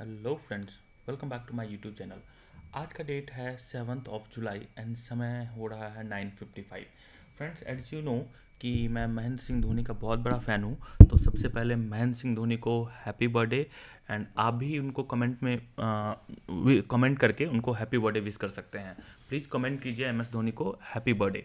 Hello friends welcome back to my YouTube channel आज का date है सेवन्थ ऑफ़ जुलाई एंड समय हो रहा है nine fifty five friends as you know कि मैं महेंद्र सिंह धोनी का बहुत बड़ा फ़ैन हूँ तो सबसे पहले महेंद्र सिंह धोनी को हैप्पी बर्थडे एंड आप भी उनको कमेंट में कमेंट करके उनको हैप्पी बर्थडे विश कर सकते हैं। प्लीज़ कमेंट कीजिए एम एस धोनी को हैप्पी बर्थडे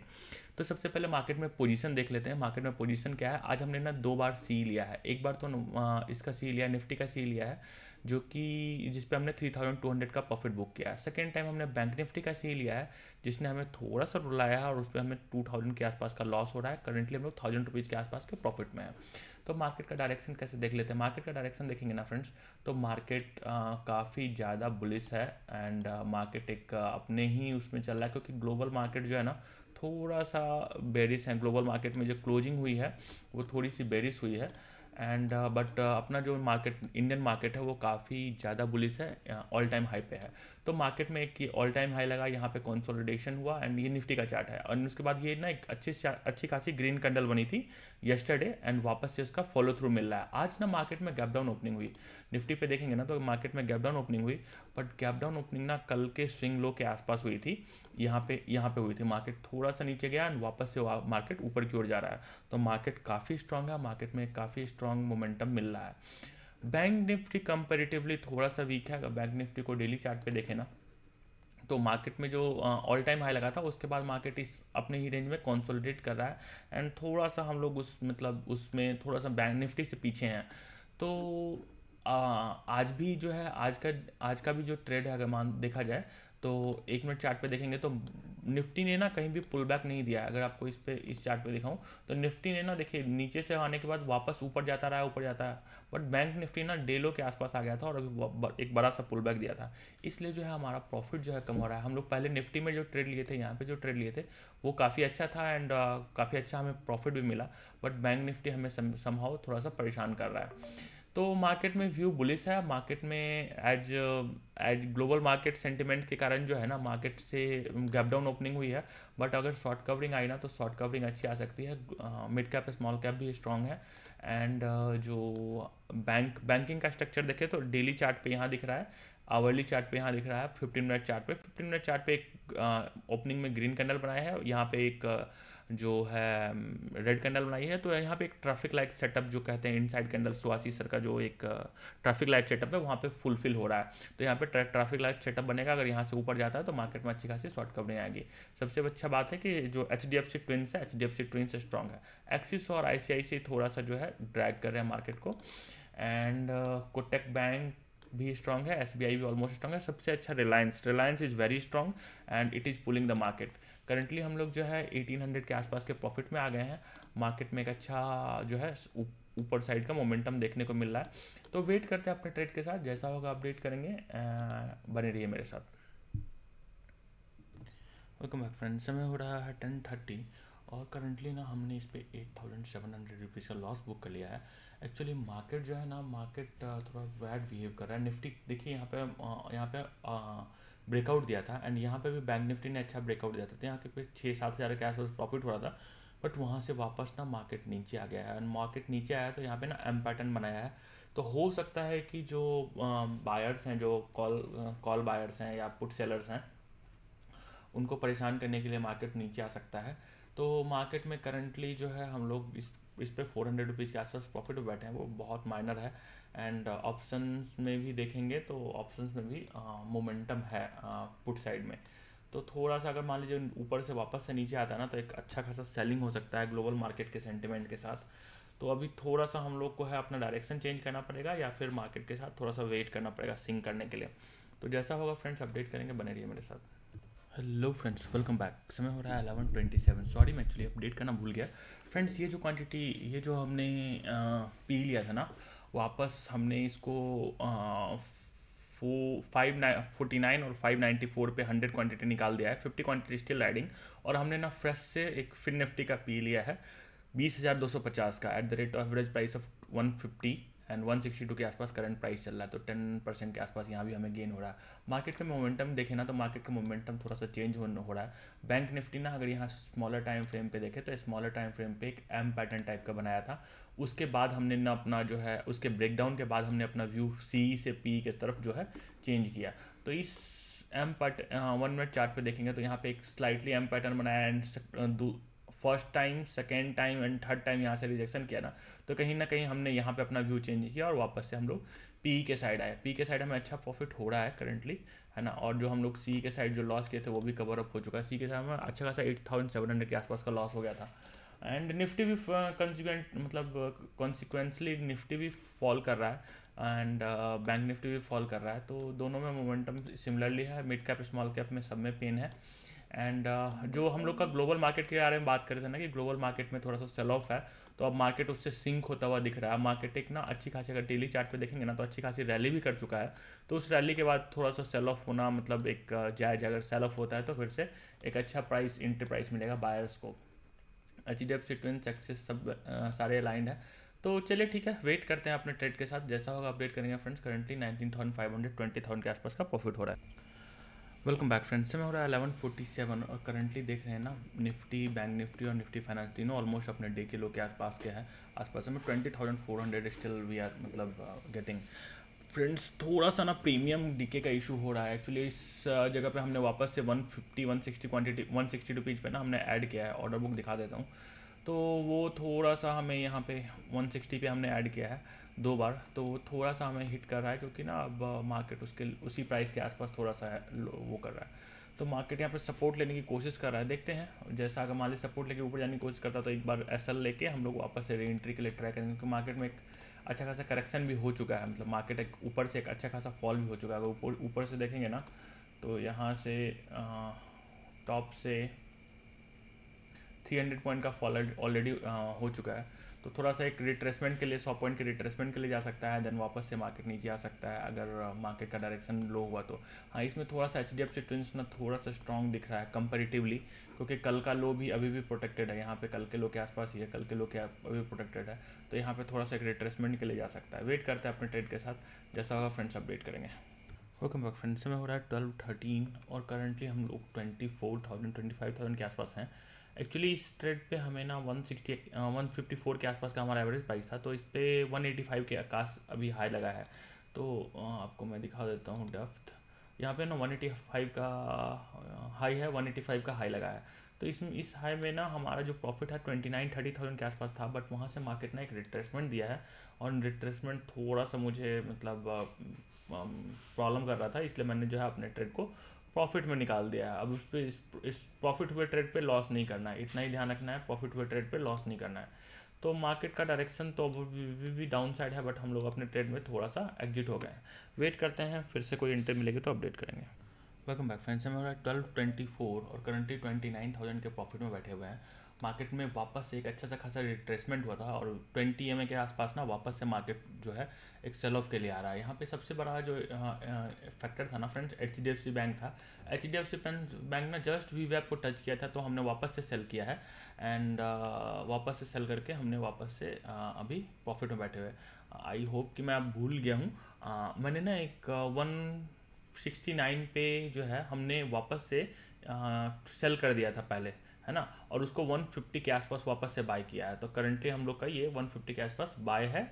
तो सबसे पहले मार्केट में पोजीशन देख लेते हैं। मार्केट में पोजीशन क्या है? आज हमने ना दो बार सी लिया है। एक बार तो इसका सी लिया निफ्टी का सी लिया है। जो कि जिस पे हमने थ्री थाउज़ेंड टू हंड्रेड का प्रॉफिट बुक किया है। सेकेंड टाइम हमने बैंक निफ्टी का सी लिया है, जिसने हमें थोड़ा सा रुलाया है और उस पर हमें टू थाउज़ेंड के आसपास का लॉस हो रहा है। करेंटली हम लोग थाउज़ेंड रुपीज़ के आसपास के प्रॉफिट में है। तो मार्केट का डायरेक्शन कैसे देख लेते हैं? मार्केट का डायरेक्शन देखेंगे ना फ्रेंड्स तो मार्केट काफ़ी ज़्यादा बुलिस है एंड मार्केट एक अपने ही उसमें चल रहा है क्योंकि ग्लोबल मार्केट जो है ना, थोड़ा सा बेरिस है। ग्लोबल मार्केट में जो क्लोजिंग हुई है, वो थोड़ी सी बेरिस हुई है। एंड बट uh, uh, अपना जो मार्केट इंडियन मार्केट है वो काफ़ी ज़्यादा बुलिस है ऑल टाइम हाई पे है। तो मार्केट में एक ऑल टाइम हाई लगा यहाँ पे कंसोलिडेशन हुआ एंड ये निफ्टी का चार्ट है। और उसके बाद ये ना एक अच्छी अच्छी खासी ग्रीन कैंडल बनी थी येस्टरडे एंड वापस से उसका फॉलो थ्रू मिल रहा है। आज ना मार्केट में गैप डाउन ओपनिंग हुई। निफ्टी पे देखेंगे ना तो मार्केट में गैप डाउन ओपनिंग हुई बट गैप डाउन ओपनिंग ना कल के स्विंग लो के आसपास हुई थी। यहाँ पे यहाँ पे हुई थी मार्केट थोड़ा सा नीचे गया एंड वापस से मार्केट ऊपर की ओर जा रहा है। तो मार्केट काफ़ी स्ट्रांग है मार्केट में काफ़ी स्ट्रांग मोमेंटम मिल रहा है। बैंक निफ्टी कंपेरेटिवली थोड़ा सा वीक है। अगर बैंक निफ्टी को डेली चार्ट पे देखें ना तो मार्केट में जो ऑल टाइम हाई लगा था उसके बाद मार्केट इस अपने ही रेंज में कंसोलिडेट कर रहा है। एंड थोड़ा सा हम लोग उस मतलब उसमें थोड़ा सा बैंक निफ्टी से पीछे हैं। तो आ, आज भी जो है आज का आज का भी जो ट्रेड है अगर मान देखा जाए तो एक मिनट चार्ट पे देखेंगे तो निफ्टी ने ना कहीं भी पुल बैक नहीं दिया अगर आपको इस पे, इस चार्ट पे दिखाऊँ तो निफ्टी ने ना देखिए, नीचे से आने के बाद वापस ऊपर जाता रहा ऊपर जाता है। बट बैंक निफ्टी ना डेलो के आसपास आ गया था और अभी एक बड़ा सा पुल बैक दिया था। इसलिए जो है हमारा प्रॉफिट जो है कम हो रहा है। हम लोग पहले निफ्टी में जो ट्रेड लिए थे, यहाँ पे जो ट्रेड लिए थे, वो काफ़ी अच्छा था एंड काफ़ी अच्छा हमें प्रॉफिट भी मिला। बट बैंक निफ्टी हमें संभाव थोड़ा सा परेशान कर रहा है। तो मार्केट में व्यू बुलिस है। मार्केट में as as global market sentiment के कारण जो है ना मार्केट से गैप डाउन ओपनिंग हुई है। बट अगर शॉर्ट कवरिंग आई ना तो शॉर्ट कवरिंग अच्छी आ सकती है। मिड कैप स्मॉल कैप भी स्ट्रांग है। एंड uh, जो बैंक बैंकिंग का स्ट्रक्चर देखे तो डेली चार्ट पे यहाँ दिख रहा है। आवरली चार्ट पे यहाँ दिख रहा है। फिफ्टीन मिनट चार्ट पे। फिफ्टीन मिनट चार्ट पे एक ओपनिंग uh, में ग्रीन कैंडल बनाया है। यहाँ पे एक uh, जो है रेड कैंडल बनाई है तो यहाँ पे एक ट्रैफ़िक लाइट सेटअप जो कहते हैं इनसाइड कैंडल सुहासी सर का जो एक ट्रैफ़िक लाइट सेटअप है, वहाँ पे फुलफिल हो रहा है। तो यहाँ पे ट्रैफ़िक लाइट सेटअप बनेगा, अगर यहाँ से ऊपर जाता है तो मार्केट में अच्छी खासी शॉर्ट कवरिंग आएगी। सबसे अच्छा बात है कि जो H D F C twins है H D F C twins strong है। एक्सिस और आई सी आई सी थोड़ा सा जो है ड्रैग कर रहे हैं मार्केट को। एंड कोटेक बैंक भी स्ट्रॉन्ग है एस बी आई भी ऑलमोस्ट स्ट्रॉन्ग है। सबसे अच्छा Reliance Reliance is very strong and it is pulling the market currently हम लोग जो है 1800 के आसपास के प्रॉफिट में आ गए हैं। मार्केट में एक अच्छा जो है ऊपर साइड का मोमेंटम देखने को मिल रहा है। तो वेट करते हैं अपने ट्रेड के साथ। जैसा होगा अपडेट करेंगे बने रहिए मेरे साथ। वेलकम बैक फ्रेंड समय हो रहा है टेन थर्टी और करंटली ना हमने इस पर eight thousand seven hundred rupees का लॉस बुक कर लिया है। एक्चुअली मार्केट जो है ना मार्केट थोड़ा वैड बिहेव कर रहा है। निफ्टी देखिए यहाँ पे यहाँ पे ब्रेकआउट दिया था एंड यहाँ पे भी बैंक निफ्टी ने अच्छा ब्रेकआउट दिया था। तो यहाँ के पे छः सात हज़ार के आसपास प्रॉफिट हो रहा था बट वहाँ से वापस ना मार्केट नीचे आ गया है। एंड मार्केट नीचे आया तो यहाँ पे ना एम पैटर्न बनाया है। तो हो सकता है कि जो बायर्स हैं, जो कॉल कॉल बायर्स हैं या पुट सेलर्स हैं, उनको परेशान करने के लिए मार्केट नीचे आ सकता है। तो मार्केट में करंटली जो है हम लोग इस इस पर फोर हंड्रेड रुपीज़ के आसपास प्रॉफिट बैठे हैं। वो बहुत माइनर है। एंड ऑप्शन uh, में भी देखेंगे तो ऑप्शन में भी मोमेंटम uh, है पुट uh, साइड में। तो थोड़ा सा अगर मान लीजिए ऊपर से वापस से नीचे आता है ना तो एक अच्छा खासा सेलिंग हो सकता है ग्लोबल मार्केट के सेंटिमेंट के साथ। तो अभी थोड़ा सा हम लोग को है अपना डायरेक्शन चेंज करना पड़ेगा या फिर मार्केट के साथ थोड़ा सा वेट करना पड़ेगा सिंक करने के लिए। तो जैसा होगा फ्रेंड्स अपडेट करेंगे बने रहिए मेरे साथ। हेलो फ्रेंड्स वेलकम बैक समय हो रहा है अलेवन ट्वेंटी सेवन सॉरी मैं एक्चुअली अपडेट करना भूल गया। फ्रेंड्स ये जो क्वांटिटी ये जो हमने आ, पी लिया था ना वापस हमने इसको four five nine forty nine और फाइव नाइन्टी फोर पे हंड्रेड क्वांटिटी निकाल दिया है। फिफ्टी क्वांटिटी स्टिल राइडिंग और हमने ना फ्रेश से एक फिन निफ्टी का पी लिया है। बीस हज़ार दो सौ पचास का at the rate of average price of one fifty and 162 के आसपास करंट प्राइस चल रहा है। तो टेन परसेंट के आसपास यहाँ भी हमें गेन हो रहा है। मार्केट का मोमेंटम देखें ना तो मार्केट का मोमेंटम थोड़ा सा चेंज हो, हो रहा है। बैंक निफ्टी ना अगर यहाँ स्मॉलर टाइम फ्रेम पे देखें तो स्मॉलर टाइम फ्रेम पे एक एम पैटर्न टाइप का बनाया था। उसके बाद हमने ना अपना जो है, उसके ब्रेकडाउन के बाद हमने अपना व्यू सी से पी के तरफ़ जो है चेंज किया। तो इस M pat one minute chart पे देखेंगे तो यहाँ पे एक स्लाइटली एम पैटर्न बनाया and first time second time and third time यहाँ से रिजेक्शन किया ना। तो कहीं ना कहीं हमने यहाँ पे अपना व्यू चेंज किया और वापस से हम लोग पी के साइड आए। पी के साइड हमें अच्छा प्रॉफिट हो रहा है करंटली है ना? और जो हम लोग सी के साइड जो लॉस किए थे वो भी कवर अप हो चुका है। सी के साइड में अच्छा खासा एट थाउज़ेंड सेवन हंड्रेड के आसपास का लॉस हो गया था। एंड निफ्टी भी कंसिक्वेंट मतलब कॉन्सिक्वेंसली निफ्टी भी फॉल कर रहा है एंड बैंक निफ्टी भी फॉल कर रहा है। तो दोनों में मोमेंटम सिमिलरली है मिड कैप स्मॉल कैप में सब में पेन है। एंड uh, जो हम लोग का ग्लोबल मार्केट के बारे में बात कर रहे थे ना कि ग्लोबल मार्केट में थोड़ा सा सेल ऑफ़ है तो अब मार्केट उससे सिंक होता हुआ दिख रहा है। मार्केट एक ना अच्छी खासी अगर डेली चार्ट पे देखेंगे ना तो अच्छी खासी रैली भी कर चुका है। तो उस रैली के बाद थोड़ा सा सेल ऑफ़ होना मतलब एक जायज़ अगर सेल ऑफ़ होता है तो फिर से एक अच्छा प्राइस इंटर प्राइस मिलेगा बायर्स को। H D F C twins access सब आ, सारे अलाइंड है। तो चलिए ठीक है वेट करते हैं अपने ट्रेड के साथ। जैसा होगा अपडेट करेंगे friends currently nineteen thousand five hundred twenty thousand के आसपास का प्रॉफिट हो रहा है। वेलकम बैक फ्रेंड्स समय हो रहा है अलेवन फोर्टी सेवन और करंटली देख रहे हैं ना निफ्टी बैंक निफ्टी और निफ्टी फाइनेंस तीनों ऑलमोस्ट अपने डे के लो के आसपास के हैं। आसपास में twenty thousand four hundred still we are मतलब गेटिंग फ्रेंड्स, थोड़ा सा ना प्रीमियम डीके का इशू हो रहा है। एक्चुअली इस जगह पे हमने वापस से one fifty, one sixty quantity one sixty rupees पर ना हमने ऐड किया है ऑर्डर बुक दिखा देता हूँ। तो वो थोड़ा सा हमें यहाँ पे वन सिक्सटी पे हमने ऐड किया है दो बार। तो वो थोड़ा सा हमें हिट कर रहा है क्योंकि ना अब मार्केट उसके, उसी प्राइस के आसपास थोड़ा सा वो कर रहा है। तो मार्केट यहाँ पे सपोर्ट लेने की कोशिश कर रहा है। देखते हैं, जैसा अगर मान लीजिए सपोर्ट लेके ऊपर जाने की कोशिश करता तो एक बार एसएल लेके हम लोग वापस से री एंट्री के लिए ट्राई करेंगे। क्योंकि मार्केट में एक अच्छा खासा करेक्शन भी हो चुका है मतलब मार्केट एक ऊपर से एक अच्छा खासा फॉल भी हो चुका है। अगर ऊपर ऊपर से देखेंगे ना तो यहाँ से टॉप से थ्री हंड्रेड पॉइंट का फॉल ऑलरेडी हो चुका है। तो थोड़ा सा एक रिट्रेसमेंट के लिए, सौ पॉइंट के रिट्रेसमेंट के लिए जा सकता है देन वापस से मार्केट नीचे आ सकता है, अगर मार्केट का डायरेक्शन लो हुआ तो। हाँ इसमें थोड़ा सा H D F C twins ना थोड़ा सा स्ट्रॉन्ग दिख रहा है कंपेरेटिवली क्योंकि कल का लो भी अभी भी प्रोटेक्टेड है। यहाँ पे कल के लो के आसपास ही है, कल के लो के अभी प्रोटेक्टेड है। तो यहाँ पे थोड़ा सा एक रिट्रेसमेंट के लिए जा सकता है। वेट करते हैं अपने ट्रेड के साथ, जैसा होगा फ्रेंड्स अपडेट करेंगे। ओके फ्रेंड्स में हो रहा है ट्वेल्व थर्टीन और करंटली हम लोग twenty four thousand twenty five thousand के आसपास हैं। एक्चुअली इस ट्रेड पे हमें ना one sixty one fifty four के आसपास का हमारा एवरेज प्राइस था तो इस पर वन एटी फाइव के आकाश अभी हाई लगा है। तो आपको मैं दिखा देता हूँ डेफ्थ यहाँ पे ना वन एटी फाइव का हाई है वन एटी फाइव का हाई लगा है। तो इसमें, इस हाई में ना हमारा जो प्रॉफिट है ट्वेंटी नाइन थर्टी थाउज़ेंड के आसपास था बट वहाँ से मार्केट ने एक रिट्रेसमेंट दिया है। और रिट्रेसमेंट थोड़ा सा मुझे मतलब प्रॉब्लम कर रहा था, इसलिए मैंने जो है अपने ट्रेड को प्रॉफिट में निकाल दिया है। अब उस पर इस, प्रॉफिट हुए ट्रेड पे लॉस नहीं करना है। इतना ही ध्यान रखना है प्रॉफिट हुए ट्रेड पे लॉस नहीं करना है। तो मार्केट का डायरेक्शन तो अभी भी डाउन साइड है बट हम लोग अपने ट्रेड में थोड़ा सा एग्जिट हो गए हैं। वेट करते हैं फिर से कोई इंटर मिलेगी तो अपडेट करेंगे। वेलकम बैक फ्रेंड्स हमारा ट्वेल्व ट्वेंटी फोर और करंटली ट्वेंटी नाइन थाउज़ेंड के प्रॉफिट में बैठे हुए हैं। मार्केट में वापस एक अच्छा सा खासा रिट्रेसमेंट हुआ था और ट्वेंटी एम के आसपास ना वापस से मार्केट जो है एक सेल ऑफ़ के लिए आ रहा है। यहाँ पे सबसे बड़ा जो फैक्टर था ना friends H D F C bank था। H D F C bank ने जस्ट वी वैप को टच किया था तो हमने वापस से सेल किया है। एंड वापस से सेल करके हमने वापस से अभी प्रॉफिट में बैठे हुए आई होप कि मैं अब भूल गया हूँ। मैंने ना एक वन सिक्सटी नाइन पे जो है हमने वापस से सेल कर दिया था पहले। है ना? और उसको 150 के आसपास वापस से बाय किया है। तो करंटली हम लोग का ये 150 के आसपास बाय है।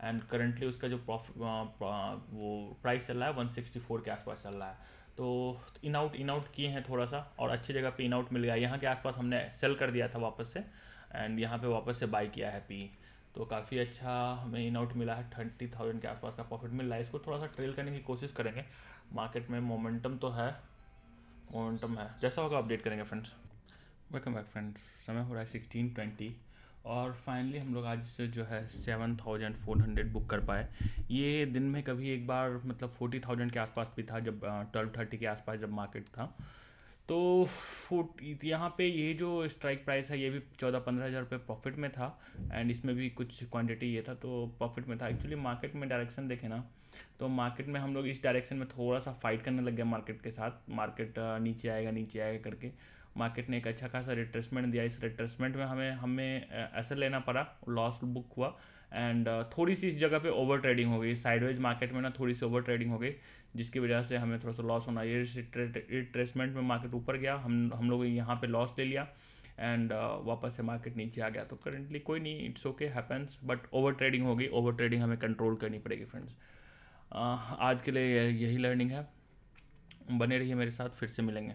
एंड करंटली उसका जो प्रॉफिट वो प्राइस चल रहा है 164 के आसपास चल रहा है। तो इन आउट इन आउट किए हैं थोड़ा सा और अच्छी जगह पे इन आउट मिल गया यहाँ के आसपास हमने सेल कर दिया था वापस से। एंड यहाँ पे वापस से बाई किया है पी तो काफ़ी अच्छा हमें इन आउट मिला है। थर्टी थाउज़ेंड के आसपास का प्रॉफिट मिल रहा है। इसको थोड़ा सा ट्रेल करने की कोशिश करेंगे। मार्केट में मोमेंटम तो है। मोमेंटम है। जैसा होगा अपडेट करेंगे फ्रेंड्स वेलकम बैक फ्रेंड्स समय हो रहा है सिक्सटीन ट्वेंटी और फाइनली हम लोग आज से जो है seven thousand four hundred book कर पाए। ये दिन में कभी एक बार मतलब फोर्टी थाउज़ेंड के आसपास भी था जब ट्वेल्व थर्टी के आसपास जब मार्केट था। तो फूट यहाँ पे ये जो स्ट्राइक प्राइस है, ये भी चौदह पंद्रह हज़ार रुपये प्रॉफिट में था एंड इसमें भी कुछ क्वांटिटी ये था तो प्रॉफिट में था। एक्चुअली मार्केट में डायरेक्शन देखें ना तो मार्केट में हम लोग इस डायरेक्शन में थोड़ा सा फाइट करने लग गए मार्केट के साथ। मार्केट नीचे आएगा नीचे आएगा करके। मार्केट ने एक अच्छा खासा रिट्रेसमेंट दिया। इस रिट्रेसमेंट में हमें हमें ऐसा लेना पड़ा। लॉस बुक हुआ। एंड थोड़ी सी इस जगह पे ओवर ट्रेडिंग हो गई। साइडवेज मार्केट में ना थोड़ी सी ओवर ट्रेडिंग हो गई, जिसकी वजह से हमें थोड़ा सा लॉस होना। ये रिट्रेसमेंट में मार्केट ऊपर गया। हम हम लोग यहाँ पे लॉस ले लिया। एंड वापस से मार्केट नीचे आ गया। तो करेंटली कोई नहीं। It's okay happens but over trading होगी ओवर ट्रेडिंग हमें कंट्रोल करनी पड़ेगी फ्रेंड्स आज के लिए यही लर्निंग है। बने रहिए मेरे साथ। फिर से मिलेंगे।